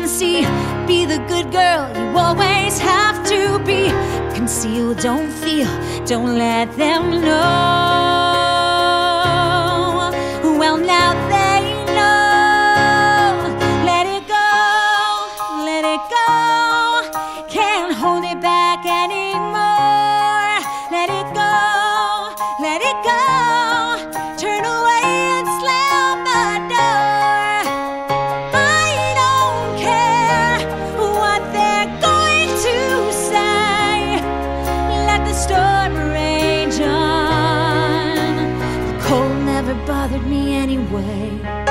Let see. Be the good girl you always have to be. Conceal, don't feel, don't let them know. Well, now they know. Let it go, let it go. Can't hold it back anymore. Way.